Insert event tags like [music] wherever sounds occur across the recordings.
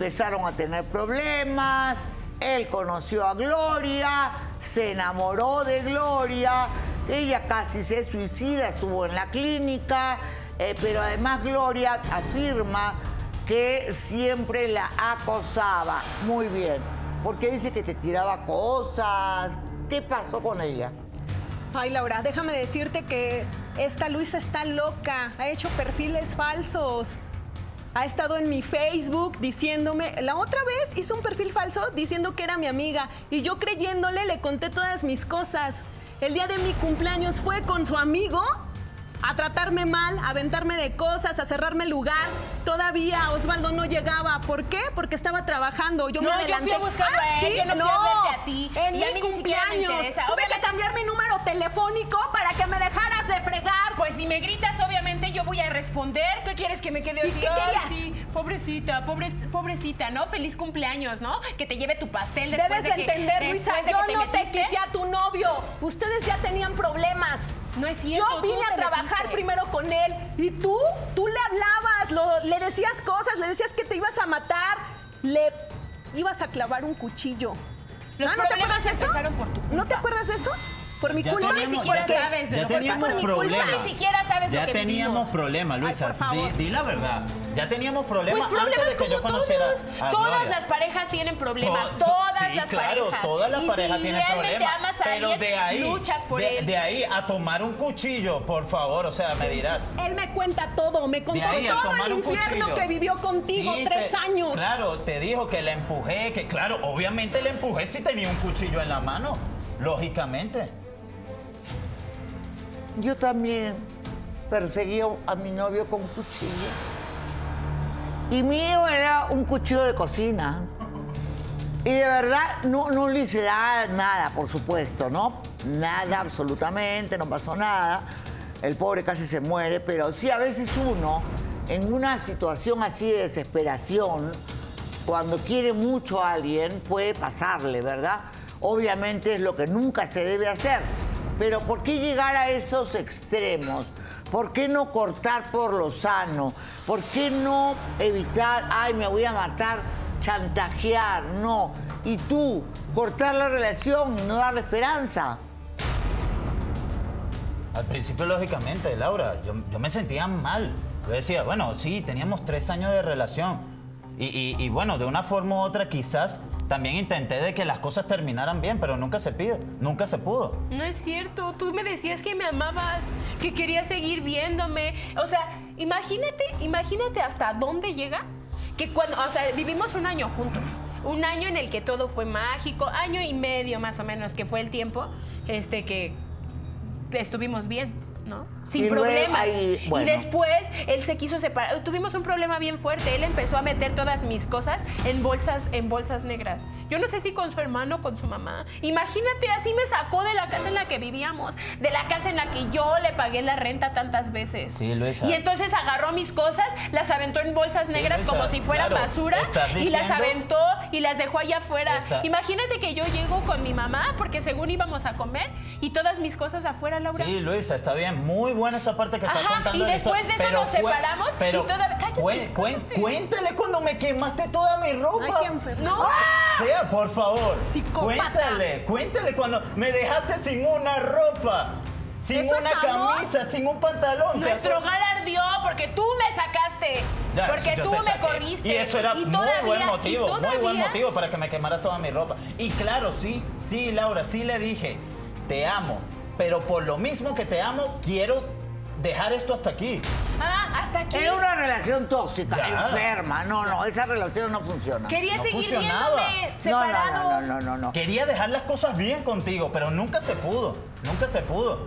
empezaron a tener problemas, él conoció a Gloria, se enamoró de Gloria, ella casi se suicida, estuvo en la clínica, eh, pero además Gloria afirma que siempre la acosaba. Muy bien, porque dice que te tiraba cosas. ¿Qué pasó con ella? Ay, Laura, déjame decirte que esta Luisa está loca, ha hecho perfiles falsos. Ha estado en mi Facebook diciéndome, la otra vez hizo un perfil falso diciendo que era mi amiga y yo creyéndole le conté todas mis cosas. El día de mi cumpleaños fue con su amigo a tratarme mal, a aventarme de cosas, a cerrarme el lugar. Todavía Osvaldo no llegaba. ¿Por qué? Porque estaba trabajando. Yo me No, yo adelanté. fui a buscarlo Ah, a él, ¿sí? yo no fui a verte a ti, En y a mi mí ni siquiera me cumpleaños. interesa. Tuve que cambiar mi número telefónico para que me dejaras de fregar. Pues si me gritas, obviamente yo voy a responder. ¿Qué quieres que me quede ¿Y así? qué querías? sí, pobrecita, pobre, pobrecita, ¿no? Feliz cumpleaños, ¿no? Que te lleve tu pastel después Debes de que, entender, Luisa, de yo que te no te quité a tu novio. Ustedes ya tenían problemas. No es cierto. Yo vine a trabajar metiste. primero con él y tú, tú le hablabas, lo- le decías cosas, le decías que te ibas a matar, le ibas a clavar un cuchillo. Los Ah, ¿no te acuerdas eso? empezaron por tu ¿No te acuerdas de eso? Por mi culpa. Ni siquiera sabes de lo que teníamos pasó. problemas. Ni siquiera sabes ya lo que teníamos problemas, Luisa. por di, di la verdad. Ya teníamos problemas Pues antes problemas de que yo conociera todos. a Todas las parejas tienen problemas. To- to- todas sí, las claro, parejas. todas las y parejas si tienen realmente problemas. amas a pero alguien, de ahí, luchas por de, él. de ahí a tomar un cuchillo, por favor, o sea, me dirás. Él me cuenta todo, me contó todo el infierno cuchillo. que vivió contigo Sí, tres te- años. Claro, te dijo que la empujé, que claro, obviamente la empujé si tenía un cuchillo en la mano, lógicamente. Yo también perseguía a mi novio con cuchillo. Y mío era un cuchillo de cocina. Y de verdad no, no le hice nada, nada, por supuesto, ¿no? Nada, absolutamente, no pasó nada. El pobre casi se muere, pero sí a veces uno, en una situación así de desesperación, cuando quiere mucho a alguien, puede pasarle, ¿verdad? Obviamente es lo que nunca se debe hacer. Pero ¿por qué llegar a esos extremos? ¿Por qué no cortar por lo sano? ¿Por qué no evitar, ay, me voy a matar, chantajear? No. Y tú, cortar la relación y no darle esperanza. Al principio, lógicamente, Laura, yo, me sentía mal. Yo decía, bueno, sí, teníamos tres años de relación. Y bueno, de una forma u otra quizás también intenté de que las cosas terminaran bien, pero nunca se pide, nunca se pudo. No es cierto, tú me decías que me amabas, que querías seguir viéndome. O sea, imagínate, imagínate hasta dónde llega que cuando, o sea, vivimos un año juntos. Un año en el que todo fue mágico, año y medio más o menos que fue el tiempo, este que estuvimos bien. ¿No? Sin Y problemas. ahí, bueno. Y después él se quiso separar. Tuvimos un problema bien fuerte. Él empezó a meter todas mis cosas en bolsas, en bolsas negras. Yo no sé si con su hermano o con su mamá. Imagínate, así me sacó de la casa en la que vivíamos, de la casa en la que yo le pagué la renta tantas veces. Sí, Luisa. Y entonces agarró mis cosas, las aventó en bolsas Sí, negras Luisa, como si fueran claro, basura y las aventó y las dejó allá afuera. Imagínate que yo llego con mi mamá porque según íbamos a comer y todas mis cosas afuera, Laura. Sí, Luisa, está bien. Muy buena esa parte que está Ajá, contando. y después de eso nos separamos y toda- cállate, cuen- cuéntale cuando me quemaste toda mi ropa. Ay, qué enfermo. No. Sea, por favor. Psicópata. Cuéntale, cuéntale cuando me dejaste sin una ropa, sin ¿Eso es una camisa, sin un pantalón. Nuestro hogar ardió porque tú me sacaste. Ya, porque tú me corriste. Y eso era muy todavía- buen motivo, muy buen motivo para que me quemara toda mi ropa. Y claro, sí, sí, Laura, sí le dije, te amo, pero por lo mismo que te amo, quiero dejar esto hasta aquí. Ah, hasta aquí. Era una relación tóxica, Ya. enferma. No, no, esa relación no funciona. Quería No seguir funcionaba. viéndome No, no, separados. no, no, no, no. Quería dejar las cosas bien contigo, pero nunca se pudo, nunca se pudo.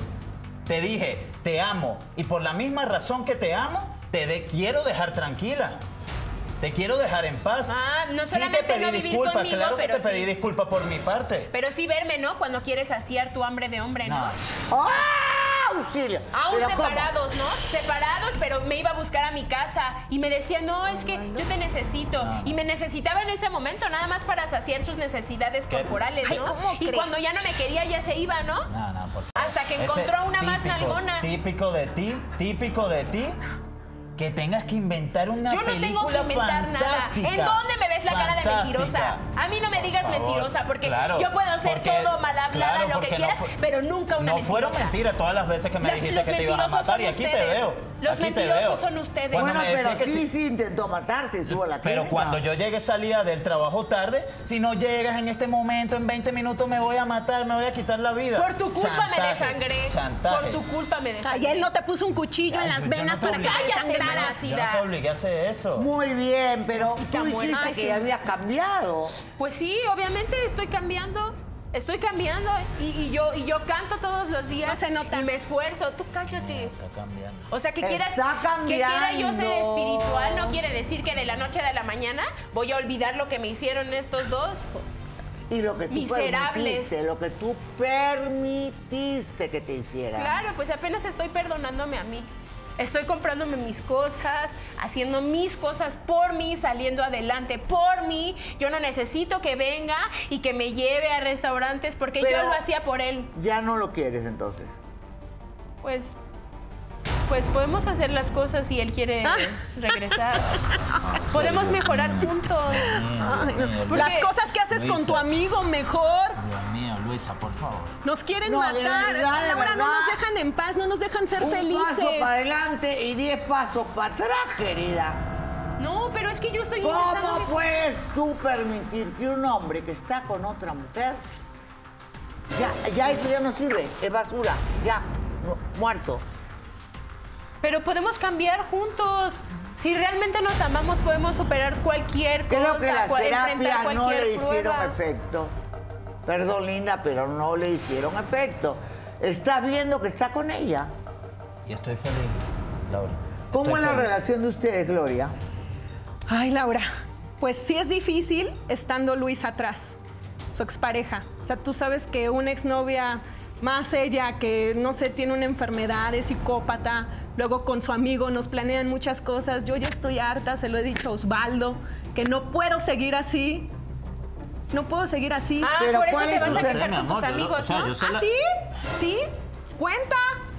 Te dije, te amo, y por la misma razón que te amo, te de- quiero dejar tranquila. Te quiero dejar en paz. Ah, no sí solamente te pedí no vivir disculpas, conmigo, claro que pero te pedí sí. disculpas por mi parte. Pero sí verme, ¿no? Cuando quieres saciar tu hambre de hombre, ¿no? No. ¡Ah! ¡Auxilio! Aún ¿Pero cómo? separados, ¿no? Separados, pero me iba a buscar a mi casa y me decía, no, es que yo te necesito. No, no. Y me necesitaba en ese momento, nada más para saciar sus necesidades ¿Qué? corporales, Ay, ¿no? ¿cómo y crees? cuando ya no me quería, ya se iba, ¿no? No, no, por favor. Hasta que encontró a una más nalgona. Típico de ti, típico de ti. Que tengas que inventar una Yo no tengo película que inventar nada. fantástica. ¿En dónde me ves la cara de mentirosa? A mí no me digas Por mentirosa, porque Claro, yo puedo ser porque- todo mal hablada, claro, lo que no quieras, pero nunca una no mentirosa. fueron mentiras todas las veces que me Los- dijiste los que te iban a matar y aquí te veo. Los aquí te mentirosos veo. son ustedes. Bueno, pero que sí, sí- sí intentó matarse, estuvo a la Pero clínica. cuando yo llegue salía del trabajo tarde, si no llegas en este momento, en 20 minutos me voy a matar, me voy a quitar la vida. Por tu culpa me desangré. Chantaje. Por tu culpa me desangré. Ay, él no te puso un cuchillo en las no venas te para que te desangraras. Yo no te obligué a hacer eso. Muy bien, pero tú dijiste que habías cambiado. Pues sí, obviamente estoy cambiando. Estoy cambiando y, y yo y yo canto todos los días. No se nota. Y me esfuerzo. Tú cállate. Está cambiando. O sea, que Está quieras que quiera yo ser cambiando. espiritual no quiere decir que de la noche a la mañana voy a olvidar lo que me hicieron estos dos. Y lo que tú Miserables. permitiste, lo que tú permitiste que te hiciera. Claro, pues apenas estoy perdonándome a mí. Estoy comprándome mis cosas, haciendo mis cosas por mí, saliendo adelante por mí. Yo no necesito que venga y que me lleve a restaurantes porque Pero- yo lo hacía por él. Ya no lo quieres entonces. Pues, pues podemos hacer las cosas si él quiere regresar. [laughs] Podemos mejorar juntos. Porque- Las cosas que haces con tu amigo, mejor. Luisa, por favor. Nos quieren No, de matar. verdad, de Laura, no nos dejan en paz, no nos dejan ser Un felices. paso para adelante y diez pasos para atrás, querida. No, pero es que yo estoy ¿Cómo puedes tú permitir que un hombre que está con otra mujer, ya, ya eso ya no sirve, es basura, ya, mu- muerto. Pero podemos cambiar juntos. Si realmente nos amamos, podemos superar cualquier cosa. Creo que las terapias no le hicieron prueba. efecto. Perdón, linda, pero no le hicieron efecto. Estás viendo que está con ella. Y estoy feliz, Laura. ¿Cómo Estoy es la feliz. relación de ustedes, Gloria? Ay, Laura, pues sí es difícil estando Luis atrás, su expareja. O sea, tú sabes que una exnovia, más ella que, no sé, tiene una enfermedad, es psicópata, luego con su amigo nos planean muchas cosas. Yo ya estoy harta, se lo he dicho a Osvaldo, que no puedo seguir así. No puedo seguir así. Ah, Pero por eso ¿cuál te es vas tu a quejar con tus amor, yo no- amigos, o sea, ¿no? yo sé ¿Ah, la- sí? ¿Sí? Cuenta.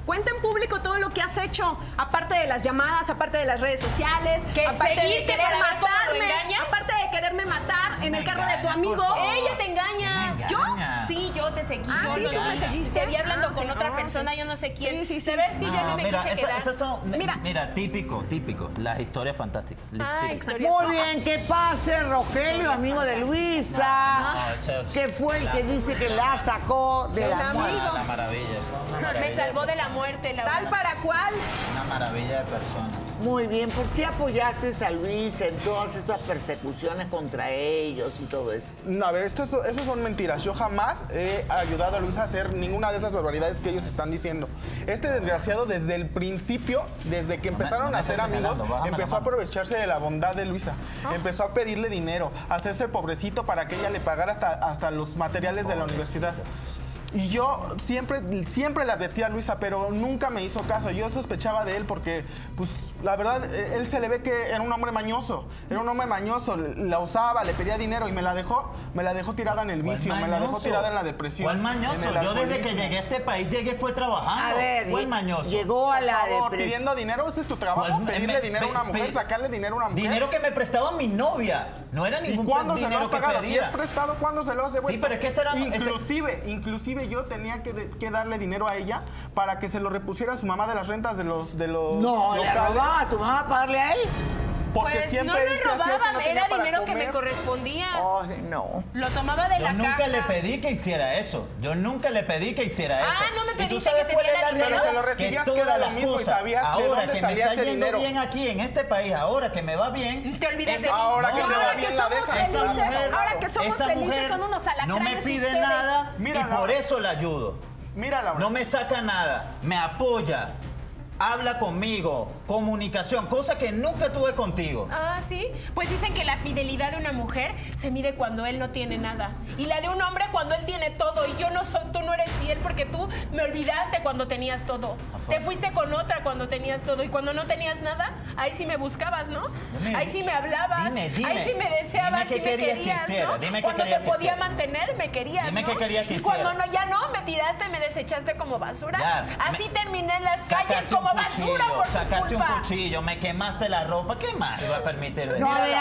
Cuenta en público todo lo que has hecho, aparte de las llamadas, aparte de las redes sociales, ¿Que aparte de seguirte querer para ver cómo lo matarme, engañas? aparte de quererme matar en el carro de tu amigo. Ella te engaña. Sí, yo te seguí. Ah, sí, tú me te- seguiste. Te vi hablando Ah, con sí, otra ah, persona, yo no sé quién. Sí, sí, sí. ¿Sabes que yo no me mira, quise esa- quedar? esas son, Mira. mira. típico, típico, las historias fantásticas. Ah. Muy bien, que pase Rogelio, amigo de Luisa, que fue el que dice que la sacó de la muerte. Ah. Me salvó de la muerte, la Tal para cual. Una maravilla de persona. Muy bien, ¿por qué apoyaste a Luis en todas estas persecuciones contra ellos y todo eso? No, a ver, esto, es- eso son mentiras. Yo jamás he ayudado a Luis a hacer ninguna de esas barbaridades que ellos están diciendo. Este desgraciado, desde el principio, desde que No me- empezaron no me a ser amigos, empezó a aprovecharse de la bondad de Luisa. Empezó a pedirle dinero, a hacerse pobrecito para que ella le pagara hasta, hasta los materiales de la universidad. Y yo siempre, siempre le advertí a Luisa, pero nunca me hizo caso. Yo sospechaba de él porque, pues, la verdad, eh, él se le ve que era un hombre mañoso. Era un hombre mañoso. La usaba, le pedía dinero y me la dejó, me la dejó tirada en el ¿Cuál vicio, me la dejó tirada en la depresión. ¿Cuál mañoso? Yo desde que llegué a este país llegué fue trabajando. A ver, ¿Cuál mañoso? llegó a Por la favor, depresión. pidiendo dinero, ese es tu trabajo. ¿Cuál- Pedirle me- dinero a una mujer, pe- sacarle dinero a una mujer. Dinero que me prestaba mi novia. No era ¿Y ningún cuándo se lo has pagado? Si es prestado, ¿cuándo se lo has devuelto? Sí, pero es que ese era- ese- Inclusive, yo tenía que, de- que darle dinero a ella para que se lo repusiera a su mamá de las rentas de los, de los No, le locales. robaba a tu mamá a pagarle a él. Porque Pues siempre no él lo se hacía que robaba, no tenía era para dinero que me correspondía. Ay, no. Lo tomaba de Yo la nunca caja. le pedí que hiciera eso. Yo nunca le pedí que hiciera Ah, eso. ¿no me ¿Y tú pediste sabes que te cuál es diera la dinero? Pero se lo recibías, que era lo mismo, y sabías de ahora dónde que me está ese yendo dinero. bien aquí en este país, ahora que me va bien. Te olvidas esta- de mí. Ahora que me va Ahora bien que la somos dejas. felices, ahora que somos esta felices mujer son unos no me alacranes pide ustedes. nada Mira, y por eso la ayudo. Mira, Laura. No me saca nada, me apoya, habla conmigo, comunicación, cosa que nunca tuve contigo. Ah, sí. Pues dicen que la fidelidad de una mujer se mide cuando él no tiene nada. Y la de un hombre cuando él tiene todo. Y yo no soy, tú no eres fiel porque tú me olvidaste cuando tenías todo. Te fuiste con otra cuando tenías todo. Y cuando no tenías nada, ahí sí me buscabas, ¿no? Dime, ahí sí me hablabas. dime, dime, ahí sí me deseabas qué sí me querías que querías, hiciera, ¿no? dime qué Cuando querías te que podía hiciera. mantener, me querías, Dime ¿no? qué querías que Y cuando no, ya no, me tiraste, me desechaste como basura. Ya, Así me- terminé en las calles un como basura cuchillo, por tu sacaste un cuchillo, me quemaste la ropa, ¿qué más iba a permitir de No, mí? a ver,